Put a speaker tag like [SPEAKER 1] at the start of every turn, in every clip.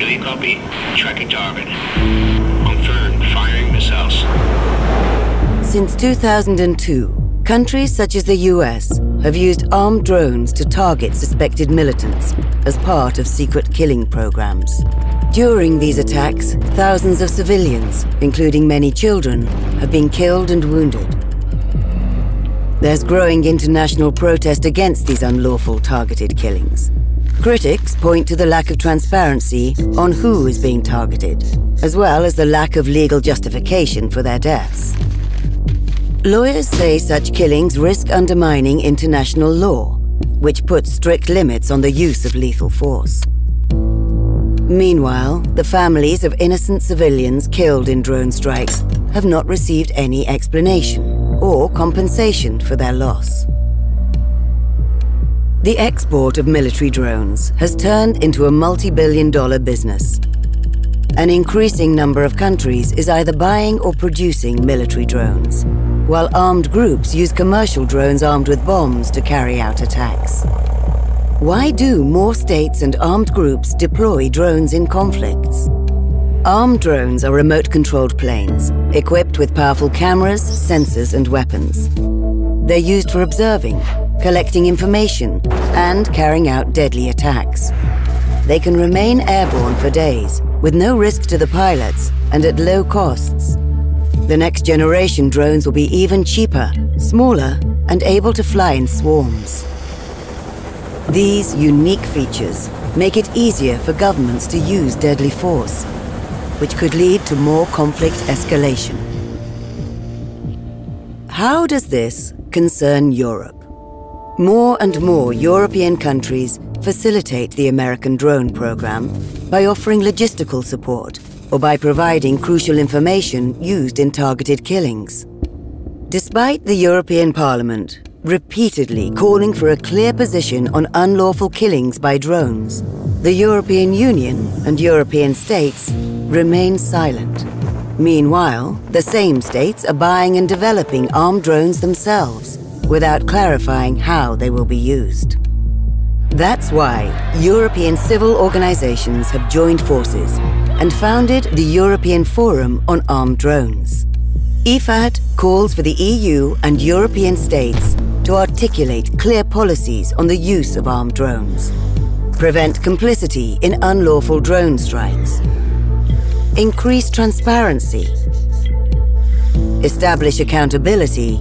[SPEAKER 1] Do you copy? Confirmed. Firing missiles.
[SPEAKER 2] Since 2002, countries such as the US have used armed drones to target suspected militants as part of secret killing programs. During these attacks, thousands of civilians, including many children, have been killed and wounded. There's growing international protest against these unlawful targeted killings. Critics point to the lack of transparency on who is being targeted, as well as the lack of legal justification for their deaths. Lawyers say such killings risk undermining international law, which puts strict limits on the use of lethal force. Meanwhile, the families of innocent civilians killed in drone strikes have not received any explanation or compensation for their loss. The export of military drones has turned into a multi-billion dollar business. An increasing number of countries is either buying or producing military drones while armed groups use commercial drones armed with bombs to carry out attacks. Why do more states and armed groups deploy drones in conflicts? Armed drones are remote-controlled planes, equipped with powerful cameras, sensors and weapons. They're used for observing, collecting information, and carrying out deadly attacks. They can remain airborne for days, with no risk to the pilots and at low costs. The next generation drones will be even cheaper, smaller, and able to fly in swarms. These unique features make it easier for governments to use deadly force, which could lead to more conflict escalation. How does this concern Europe? More and more European countries facilitate the American drone program by offering logistical support or by providing crucial information used in targeted killings. Despite the European Parliament repeatedly calling for a clear position on unlawful killings by drones, the European Union and European states remain silent. Meanwhile, the same states are buying and developing armed drones themselves without clarifying how they will be used. That's why European civil organizations have joined forces and founded the European Forum on Armed Drones. EFAD calls for the EU and European states to articulate clear policies on the use of armed drones, prevent complicity in unlawful drone strikes, increase transparency, establish accountability,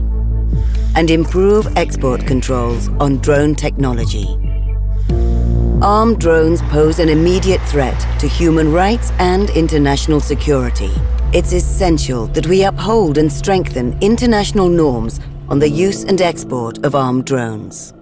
[SPEAKER 2] and improve export controls on drone technology. Armed drones pose an immediate threat to human rights and international security. It's essential that we uphold and strengthen international norms on the use and export of armed drones.